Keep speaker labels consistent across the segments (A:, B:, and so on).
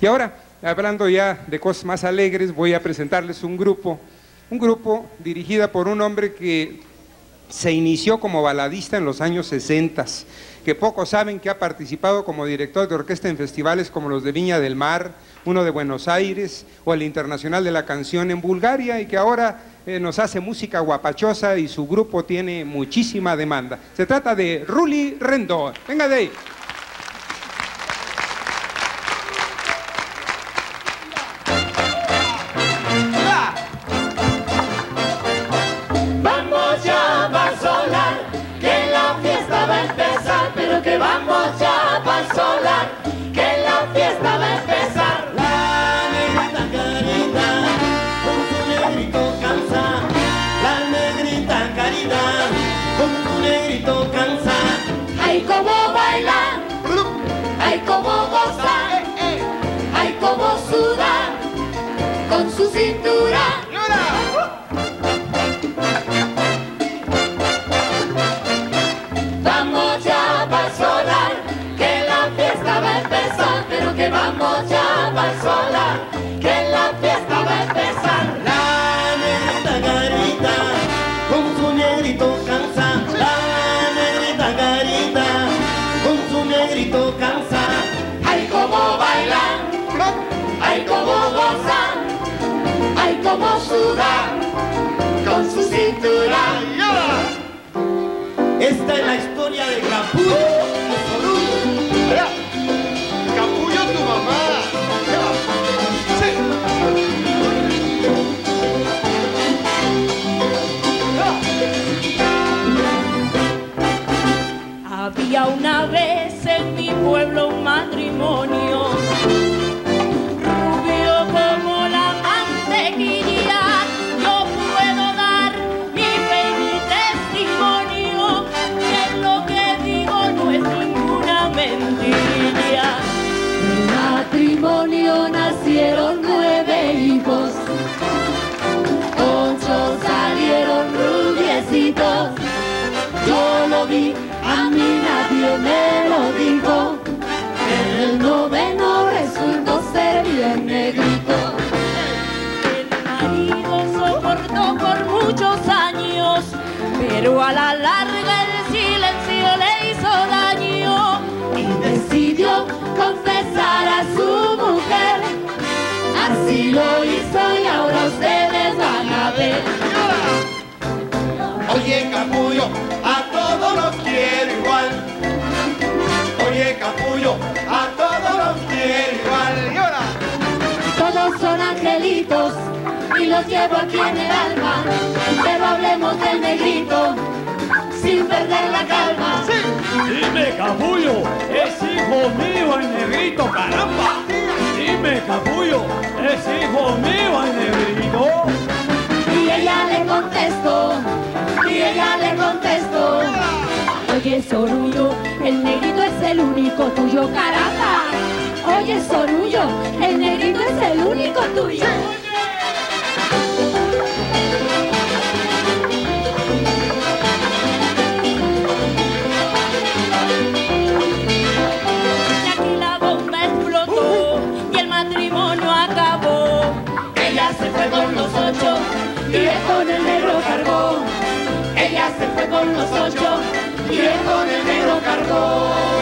A: Y ahora, hablando ya de cosas más alegres, voy a presentarles un grupo, un grupo dirigida por un hombre que se inició como baladista en los años 60, que pocos saben que ha participado como director de orquesta en festivales como los de Viña del Mar, uno de Buenos Aires o el Internacional de la Canción en Bulgaria y que ahora eh, nos hace música guapachosa y su grupo tiene muchísima demanda. Se trata de Ruli Rendón. Venga de ahí.
B: Va a empezar, pero que vamos ya va a solar, que la fiesta va a empezar.
C: La negrita carita con su negrito cansa. La negrita carita con su negrito cansa.
B: Hay como bailar, hay como gozar, hay como sudar con su cintura.
D: Matrimonio rubio como la mantequilla. Yo puedo dar mi fe y mi testimonio que lo que digo no es ninguna mentira.
B: Del matrimonio nacieron nueve hijos, ocho salieron rubiecitos. Yo lo vi, a mí nadie me lo dijo.
D: Pero a la larga el silencio le hizo daño.
B: y decidió confesar a su mujer. Así lo hizo y ahora ustedes van a ver.
E: Oye, capullo, a todos los quiero igual. Oye, capullo, a todos los quiero igual.
B: Todos son angelitos y los llevo aquí en el alma. Pero hablemos del negrito sin perder la calma.
F: Dime, capullo, es hijo mío el negrito, caramba. Dime, capullo, es hijo mío el negrito.
B: Y ella le contestó, y ella le contestó.
D: Oye, Sorullo, el negrito es el único tuyo, caramba.
B: Oye, Sorullo, el negrito es el único tuyo. Con el negro cargó. Ella se fue con los ocho y él con el negro cargó.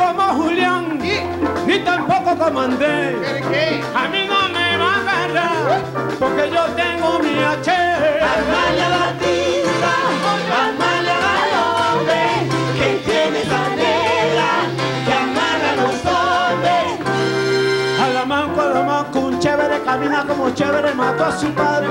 F: como Julián, ni tampoco como Andrés. A mí no me va a agarrar, porque yo tengo mi H.
C: Armalla batida, armalla al que tiene canela, que amarra los hombres.
F: A la manco, a la manco, un chévere camina como chévere, mató a su padre.